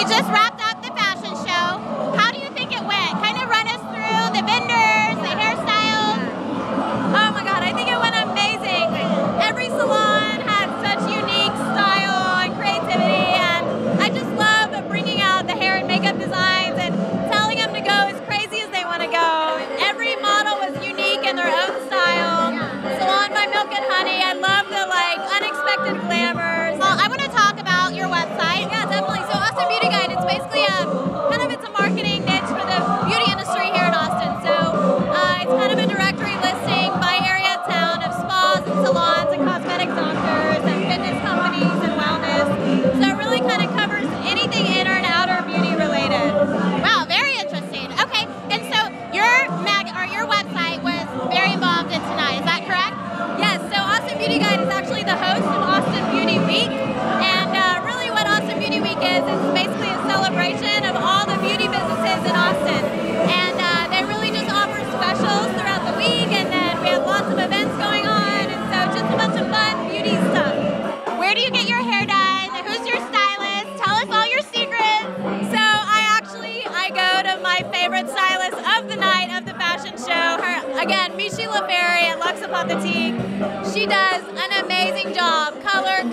We just episode of my favorite stylist of the night of the fashion show. Her again, Michi LaFerry at Luxe Upon. She does an amazing job. Color,